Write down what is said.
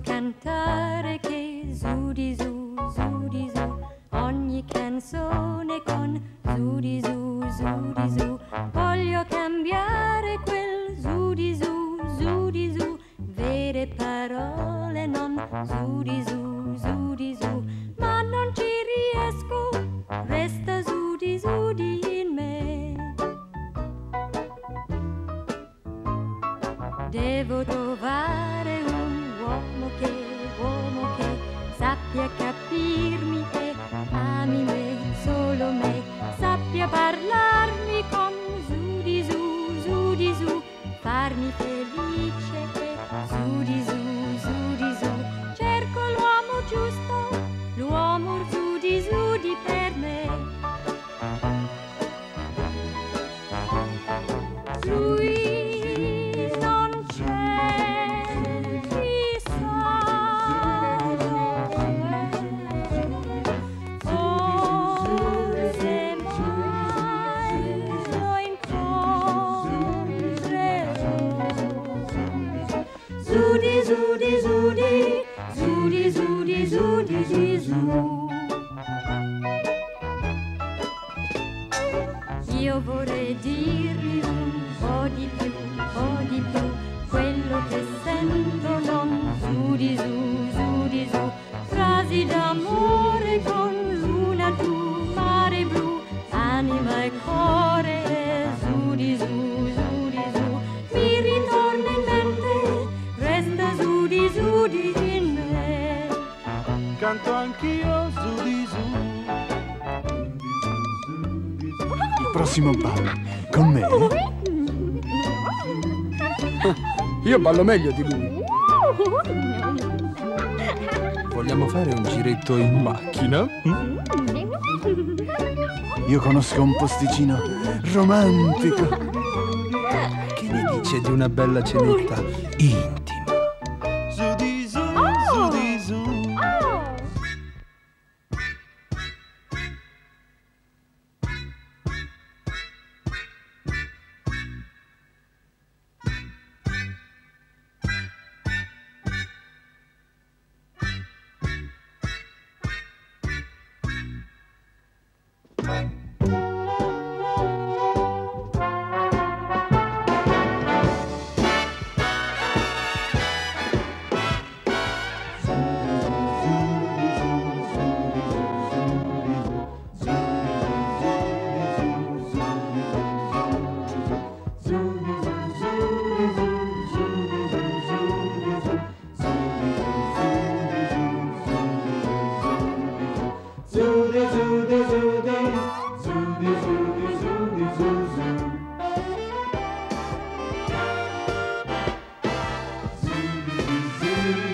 cantare che zudi zu, zudi zu, ogni canzone con zudi zu, zudi zu. Voglio cambiare quel zudi zu, zudi zu, vere parole non zudi zu, zudi zu, ma non ci riesco, resta zudi zudi in me. Devo trovare ja capirmi Zudi, zudi, zudi, zudi, zudi, zudi, zudi, zu. Io vorrei dirgli un po' di più, Canto anch'io su di su. Il prossimo ballo. Con me? Io ballo meglio di lui. Vogliamo fare un giretto in macchina? Io conosco un posticino romantico. Che ne dice di una bella cenetta intima?